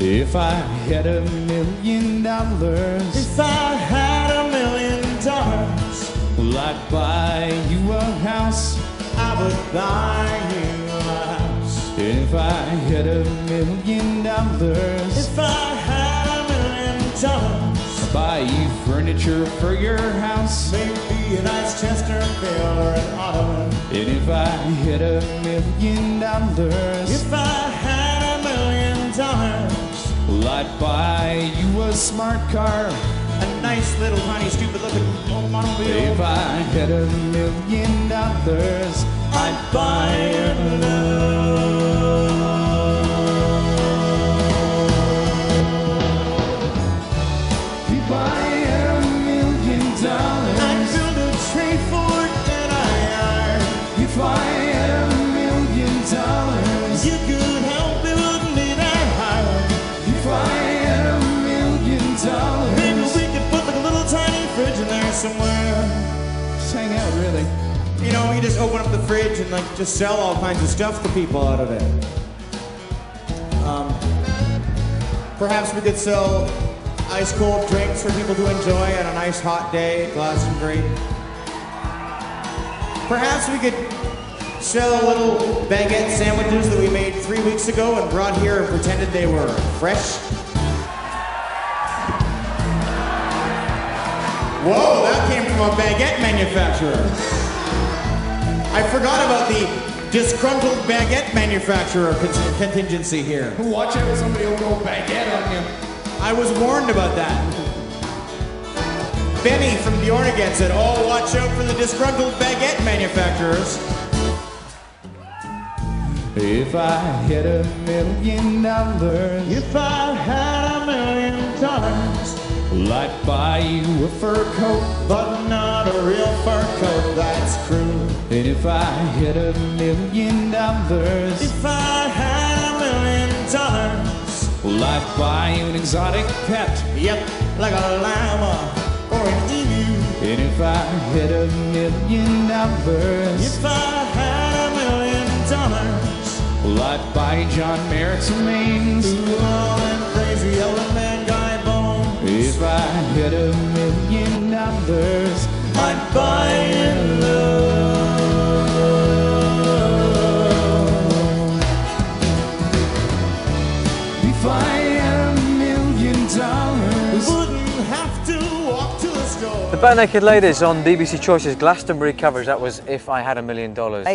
If I had a million dollars, If I had a million dollars, well, I'd buy you a house. I would buy you a house. If I had a million dollars, If I had a million dollars, I'd buy you furniture for your house. maybe a nice Chesterfield or an Ottoman. And if I had a million dollars, If I had a million dollars, I'd buy you a smart car. a nice little tiny stupid looking automobile. If I had a million dollars, I'd buy you love. If I had a million dollars, I'd build a train for NIR. if I had a million dollars, You could really. You know, you just open up the fridge and like just sell all kinds of stuff to people out of it. Um, perhaps we could sell ice cold drinks for people to enjoy on a nice hot day, glass and grape. Perhaps we could sell little baguette sandwiches that we made three weeks ago and brought here and pretended they were fresh. Whoa, that came from a baguette manufacturer. I forgot about the disgruntled baguette manufacturer contingency here. Watch out, somebody will go baguette on you. I was warned about that. Benny from Björn Again said, Oh, watch out for the disgruntled baguette manufacturers. If I had a million dollars, If I had a million I'd buy you a fur coat. but not a real fur coat, that's true. And if I had a million dollars, If I had a million dollars, well, I'd buy you an exotic pet. yep, like a llama or an emu. And if I had a million dollars, If I had a million dollars, well, I'd buy John Merrick's remains. ooh, oh, all them crazy old If I had a million dollars. Wouldn't have to walk to the store. The Barenaked Ladies on BBC Choice's Glastonbury covers. That was If I Had a Million Dollars.